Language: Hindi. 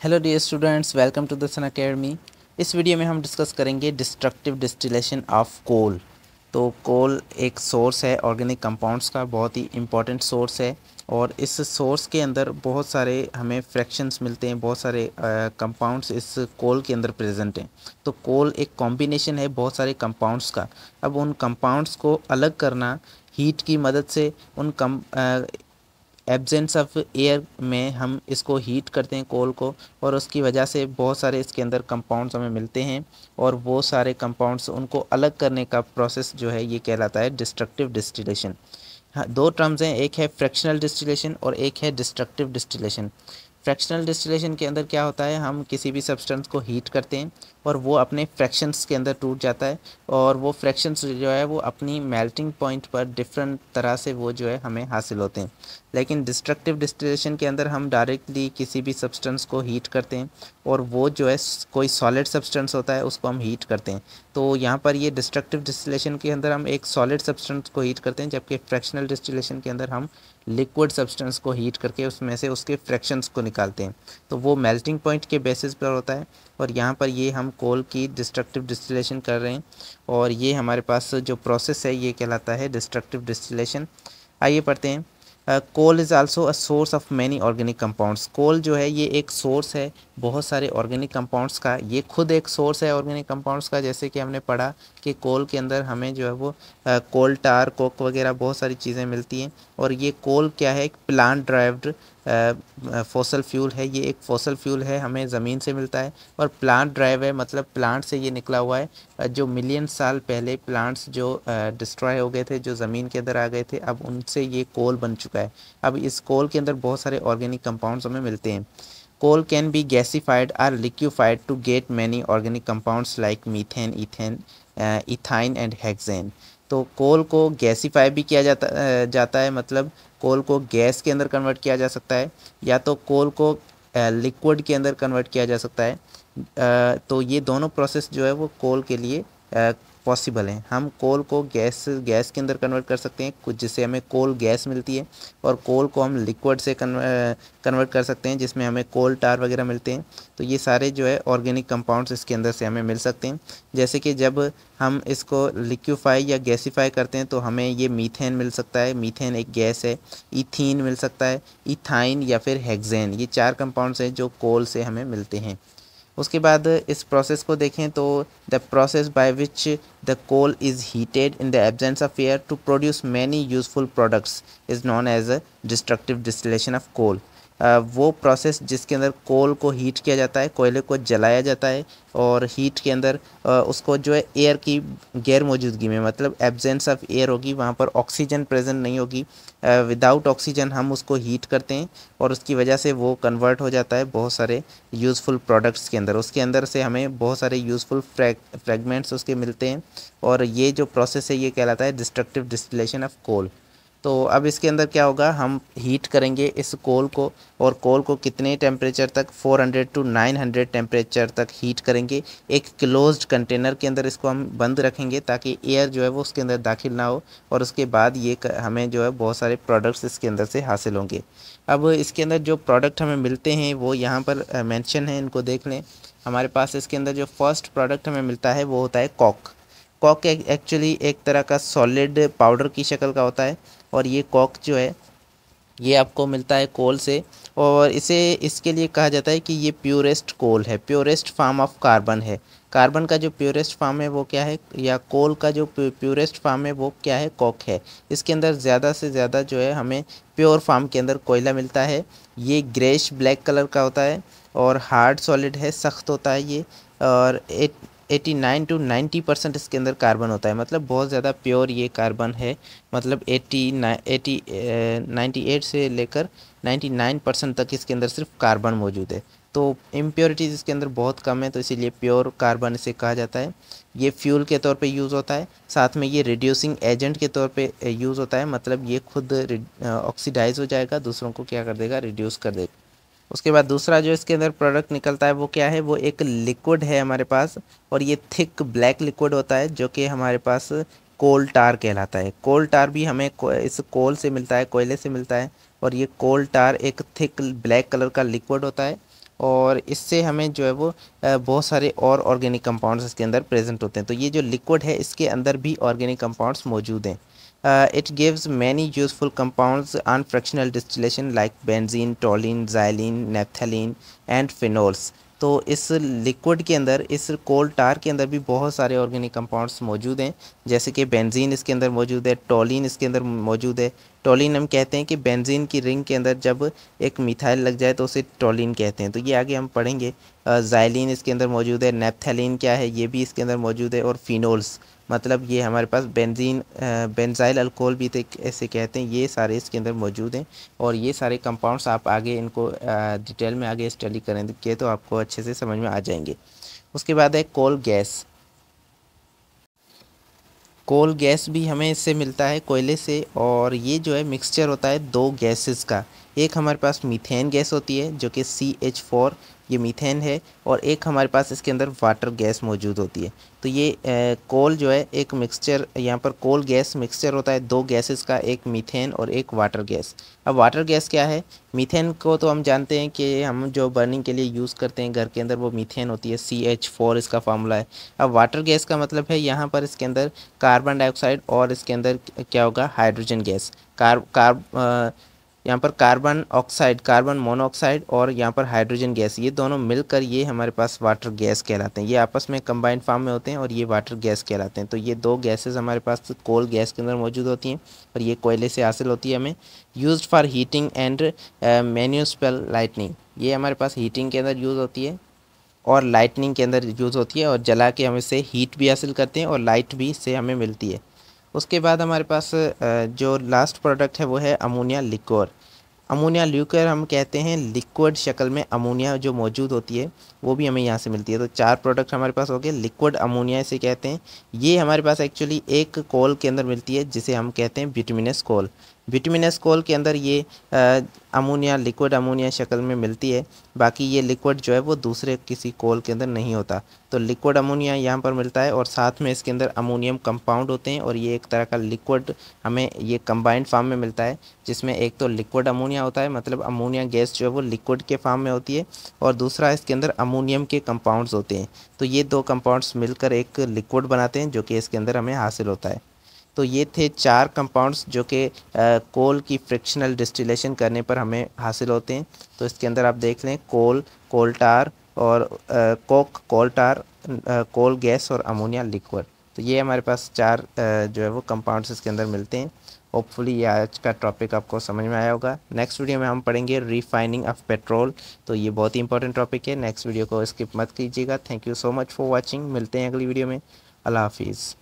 Hello dear students welcome to the Sun Academy इस वीडियो में हम डिस्कस करेंगे डिस्ट्रक्टिव डिस्टिलेशन ऑफ़ कोल तो कोल एक सोर्स है ऑर्गेनिक कंपाउंड्स का बहुत ही इंपॉर्टेंट सोर्स है और इस सोर्स के अंदर बहुत सारे हमें फ्रैक्शंस मिलते हैं, बहुत सारे कंपाउंड्स इस कोल के अंदर प्रेजेंट हैं। तो कोल एक कॉम्बिनेशन है बहुत सारे कंपाउंड्स का। अब उन कंपाउंड्स को अलग करना हीट की मदद से, उन कम एब्जेंस ऑफ़ एयर में हम इसको हीट करते हैं कोल को और उसकी वजह से बहुत सारे इसके अंदर कंपाउंड्स हमें मिलते हैं और वो सारे कंपाउंड्स उनको अलग करने का प्रोसेस जो है ये कहलाता है डिस्ट्रक्टिव डिस्टिलेशन। हाँ दो टर्म्स हैं, एक है फ्रैक्शनल डिस्टिलेशन और एक है डिस्ट्रक्टिव डिस्टिलेशन। फ्रैक्शनल डिस्टिलेशन के अंदर क्या होता है, हम किसी भी सब्सटेंस को हीट करते हैं और वो अपने फ्रैक्शंस के अंदर टूट जाता है और वो फ्रैक्शंस जो है वो अपनी मेल्टिंग पॉइंट पर डिफरेंट तरह से वो जो है हमें हासिल होते हैं। लेकिन डिस्ट्रक्टिव डिस्टिलेशन के अंदर हम डायरेक्टली किसी भी सब्सटेंस को हीट करते हैं और वो जो है कोई सॉलिड सब्सटेंस होता है उसको हम हीट करते हैं। तो यहाँ पर ये डिस्ट्रक्टिव डिस्टिलेशन के अंदर हम एक सॉलिड सब्सटेंस को हीट करते हैं, जबकि फ्रैक्शनल डिस्टिलेशन के अंदर हम लिक्विड सब्सटेंस को हीट करके उसमें से उसके फ्रैक्शंस को निकालते हैं। तो वो मेल्टिंग पॉइंट के बेसिस पर होता है और यहाँ पर ये हम कोल की डिस्ट्रक्टिव डिस्टिलेशन कर रहे हैं। और ये हमारे पास जो प्रोसेस है, ये कहलाता है डिस्ट्रक्टिव डिस्टिलेशन आइए पढ़ते हैं। Coal is also a source of many organic compounds coal जो है, ये एक सोर्स है बहुत सारे ऑर्गेनिक कंपाउंड्स का, ये खुद एक सोर्स है ऑर्गेनिक कंपाउंड्स का, जैसे कि हमने पढ़ा कि कोल के अंदर हमें जो है वो कोल टार कोक वगैरह बहुत सारी चीज़ें मिलती हैं और ये कोल क्या है, एक प्लांट ड्राइव्ड फॉसल फ्यूल है, ये एक फॉसल फ्यूल है, हमें ज़मीन से मिलता है और प्लांट ड्राइव है मतलब प्लांट से ये निकला हुआ है जो मिलियन साल पहले प्लांट्स जो डिस्ट्रॉय हो गए थे, जो ज़मीन के अंदर आ गए थे, अब उनसे ये कोल बन चुका है। अब इस कोल के अंदर बहुत सारे ऑर्गेनिक कंपाउंड्स हमें मिलते हैं। Coal can be gasified or liquefied to get many organic compounds like methane ethane ethyne and hexane तो कोल को गैसीफाई भी किया जाता जाता है मतलब कोल को गैस के अंदर कन्वर्ट किया जा सकता है, या तो कोल को लिक्विड के अंदर कन्वर्ट किया जा सकता है। तो ये दोनों प्रोसेस जो है वो कोल के लिए पॉसिबल है। हम कोल को गैस गैस के अंदर कन्वर्ट कर सकते हैं, कुछ जिससे हमें कोल गैस मिलती है और कोल को हम लिक्विड से कन्वर्ट कर सकते हैं, जिसमें हमें कोल टार वगैरह मिलते हैं। तो ये सारे जो है ऑर्गेनिक कंपाउंड्स इसके अंदर से हमें मिल सकते हैं। जैसे कि जब हम इसको लिक्विफाई या गैसीफाई करते हैं तो हमें ये मीथेन मिल सकता है। मीथेन एक गैस है, इथीन मिल सकता है, इथाइन या फिर हेक्सेन। ये चार कंपाउंड्स हैं जो कोल से हमें मिलते हैं। उसके बाद इस प्रोसेस को देखें तो the process by which the coal is heated in the absence of air to produce many useful products is known as a destructive distillation of coal वो प्रोसेस जिसके अंदर कोल को हीट किया जाता है, कोयले को जलाया जाता है और हीट के अंदर उसको जो है एयर की गैर मौजूदगी में मतलब एब्जेंस ऑफ़ एयर होगी, वहाँ पर ऑक्सीजन प्रेजेंट नहीं होगी। विदाउट ऑक्सीजन हम उसको हीट करते हैं और उसकी वजह से वो कन्वर्ट हो जाता है बहुत सारे यूज़फुल प्रोडक्ट्स के अंदर। उसके अंदर से हमें बहुत सारे यूज़फुल फ्रेगमेंट्स उसके मिलते हैं और ये जो प्रोसेस है, ये कहलाता है डिस्ट्रक्टिव डिस्टिलेशन ऑफ़ कोल तो अब इसके अंदर क्या होगा? हम हीट करेंगे इस कोल को और कोल को कितने टेम्परेचर तक? 400 टू 900 टेम्परेचर तक हीट करेंगे। एक क्लोज्ड कंटेनर के अंदर इसको हम बंद रखेंगे ताकि एयर जो है वो उसके अंदर दाखिल ना हो और उसके बाद ये हमें जो है बहुत सारे प्रोडक्ट्स इसके अंदर से हासिल होंगे। अब इसके अंदर जो प्रोडक्ट हमें मिलते हैं वो यहाँ पर मैंशन है, इनको देख लें। हमारे पास इसके अंदर जो फ़र्स्ट प्रोडक्ट हमें मिलता है वो होता है कॉक कॉक एक्चुअली एक तरह का सॉलिड पाउडर की शक्ल का होता है। और ये कॉक जो है, ये आपको मिलता है कोल से। और इसे, इसके लिए कहा जाता है कि ये प्योरेस्ट कोल है, प्योरेस्ट फार्म ऑफ़ कार्बन है। कार्बन का जो प्योरेस्ट फार्म है, वो क्या है? या कोल का जो प्योरेस्ट फार्म है, वो क्या है? कॉक है। इसके अंदर ज़्यादा से ज़्यादा जो है, हमें प्योर फार्म के अंदर कोयला मिलता है। ये ग्रेश ब्लैक कलर का होता है और हार्ड सॉलिड है, सख्त होता है ये। और eighty nine to ninety percent इसके अंदर कार्बन होता है। मतलब बहुत ज़्यादा प्योर ये कार्बन है। मतलब एटी एटी नाइन्टी एट से लेकर नाइन्टी नाइन परसेंट तक इसके अंदर सिर्फ़ कार्बन मौजूद है। तो इम्प्योरिटीज़ इसके अंदर बहुत कम है तो इसीलिए प्योर कार्बन इसे कहा जाता है। ये फ्यूल के तौर पे यूज़ होता है। साथ में ये रिड्यूसिंग एजेंट के तौर पे यूज़ होता है। मतलब ये खुद ऑक्सीडाइज हो जाएगा, दूसरों को क्या कर देगा, रिड्यूस कर देगा। उसके बाद दूसरा जो इसके अंदर प्रोडक्ट निकलता है वो क्या है? वो एक लिक्विड है हमारे पास और ये थिक ब्लैक लिक्विड होता है जो कि हमारे पास कोल टार कहलाता है। कोल टार भी हमें को, इस कोल से मिलता है कोयले से मिलता है और ये कोल टार एक थिक ब्लैक कलर का लिक्विड होता है। और इससे हमें जो है वो बहुत सारे और ऑर्गेनिक कंपाउंड्स इसके अंदर प्रेजेंट होते हैं। तो ये जो लिक्विड है, इसके अंदर भी ऑर्गेनिक कंपाउंड्स मौजूद हैं। It gives many useful compounds on fractional distillation like benzene toluene xylene naphthalene and phenols तो इस लिक्विड के अंदर, इस कोल टार के अंदर भी बहुत सारे ऑर्गेनिक कंपाउंड्स मौजूद हैं। जैसे कि बेंजीन इसके अंदर मौजूद है टोलिन इसके अंदर मौजूद है। टोलिन हम कहते हैं कि बेंजीन की रिंग के अंदर जब एक मिथाइल लग जाए तो उसे टोलिन कहते हैं। तो ये आगे हम पढ़ेंगे जाइलिन इसके अंदर मौजूद है नेपथेलिन क्या है, ये भी इसके अंदर मौजूद है और फिनोल्स मतलब ये हमारे पास बेंजीन बेंजाइल अल्कोहल भी ऐसे कहते हैं, ये सारे इसके अंदर मौजूद हैं। और ये सारे कंपाउंड्स आप आगे इनको डिटेल में आगे स्टडी करेंगे तो आपको अच्छे से समझ में आ जाएँगे। उसके बाद है कोल गैस कोल गैस भी हमें इससे मिलता है कोयले से, और ये जो है मिक्सचर होता है दो गैसेस का। एक हमारे पास मीथेन गैस होती है जो कि सी एच फोर ये मीथेन है और एक हमारे पास इसके अंदर वाटर गैस मौजूद होती है। तो ये ए, कोल जो है एक मिक्सचर यहाँ पर कोल गैस मिक्सचर होता है दो गैसेस का एक मीथेन और एक वाटर गैस। अब वाटर गैस क्या है? मीथेन को तो हम जानते हैं कि हम जो बर्निंग के लिए यूज़ करते हैं घर के अंदर वो मीथेन होती है सी एच फोर इसका फार्मूला है। अब वाटर गैस का मतलब है यहाँ पर इसके अंदर कार्बन डाइऑक्साइड और इसके अंदर क्या होगा? हाइड्रोजन गैस कार कार यहाँ पर कार्बन ऑक्साइड कार्बन मोनोऑक्साइड और यहाँ पर हाइड्रोजन गैस ये दोनों मिलकर ये हमारे पास वाटर गैस कहलाते हैं। ये आपस में कंबाइंड फॉर्म में होते हैं और ये वाटर गैस कहलाते हैं। तो ये दो गैसेस हमारे पास कोल गैस के अंदर मौजूद होती हैं और ये कोयले से हासिल होती है हमें। Use for heating and municipal lightning ये हमारे पास हीटिंग के अंदर यूज़ होती है और लाइटनिंग के अंदर यूज़ होती है और जला के हम इससे हीट भी हासिल करते हैं और लाइट भी इससे हमें मिलती है। उसके बाद हमारे पास जो लास्ट प्रोडक्ट है वो है अमोनिया लिक्वर अमोनिया लिक्वर हम कहते हैं लिक्विड शक्ल में अमोनिया जो मौजूद होती है, वो भी हमें यहाँ से मिलती है। तो चार प्रोडक्ट हमारे पास हो गए लिक्विड अमोनिया इसे कहते हैं। ये हमारे पास एक्चुअली एक कॉल के अंदर मिलती है, जिसे हम कहते हैं विटामिनस कोल विटामिनस कोल के अंदर ये अमोनिया लिक्विड अमोनिया शक्ल में मिलती है। बाकी ये लिक्विड जो है वो दूसरे किसी कोल के अंदर नहीं होता। तो लिक्विड अमोनिया यहाँ पर मिलता है और साथ में इसके अंदर अमोनियम कंपाउंड होते हैं और ये एक तरह का लिक्विड हमें ये कंबाइंड फार्म में मिलता है, जिसमें एक तो लिक्विड अमोनिया होता है मतलब अमोनिया गैस जो है वो लिक्विड के फार्म में होती है और दूसरा इसके अंदर अमोनियम के कंपाउंड्स होते हैं। तो ये दो कंपाउंड्स मिलकर एक लिक्विड बनाते हैं, जो कि इसके अंदर हमें हासिल होता है। तो ये थे चार कंपाउंड्स जो कि कोल की फ्रिक्शनल डिस्टिलेशन करने पर हमें हासिल होते हैं। तो इसके अंदर आप देख लें कोल कोल्टार और आ, coke coal tar coal gas और अमोनिया लिक्विड। तो ये हमारे पास चार आ, जो है वो कंपाउंड्स इसके अंदर मिलते हैं। होपफुली ये आज का टॉपिक आपको समझ में आया होगा। नेक्स्ट वीडियो में हम पढ़ेंगे रिफाइनिंग ऑफ़ पेट्रोल तो ये बहुत ही इंपॉर्टेंट टॉपिक है। नेक्स्ट वीडियो को स्किप मत कीजिएगा। Thank you so much for watching मिलते हैं अगली वीडियो में। अल्लाह हाफिज़।